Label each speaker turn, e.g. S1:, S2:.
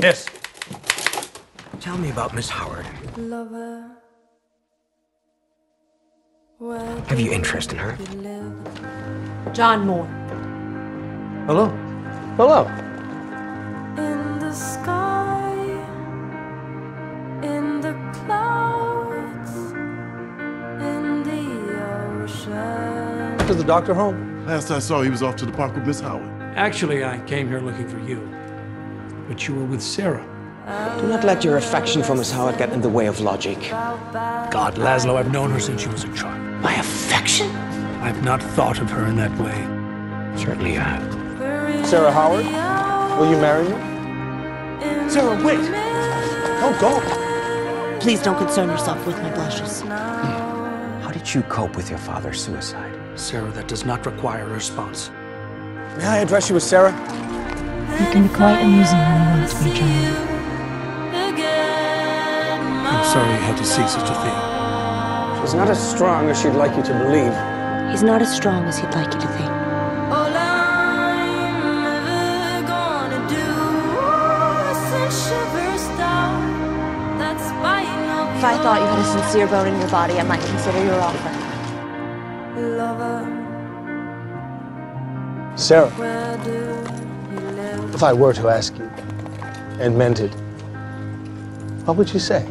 S1: Yes. Tell me about Miss Howard.
S2: Lover, where
S1: Have you interest in her?
S2: do you live?
S3: John Moore.
S1: Hello. Hello.
S2: In the sky, in the clouds, in the ocean.
S1: Is the doctor home?
S4: Last I saw, he was off to the park with Miss Howard.
S5: Actually, I came here looking for you. But you were with Sara.
S6: Do not let your affection for Miss Howard get in the way of logic.
S5: God, Laszlo, I've known her since she was a child.
S6: My affection?
S5: I've not thought of her in that way.
S1: Certainly you have.
S7: Sara Howard, will you marry me?
S4: Sara, wait! Don't go!
S3: Please don't concern yourself with my blushes. Hmm.
S1: How did you cope with your father's suicide?
S5: Sara, that does not require a response.
S7: May I address you as Sara?
S8: You can be quite amusing when you want to be, John.
S5: I'm sorry you had to see such a thing.
S7: She's not as strong as she'd like you to believe.
S3: He's not as strong as he'd like you to think.
S2: All I'm ever gonna do is send shivers down that spine of
S3: If I thought you had a sincere bone in your body, I might consider your offer.
S2: lover. Sara,
S7: if I were to ask you and meant it, what would you say?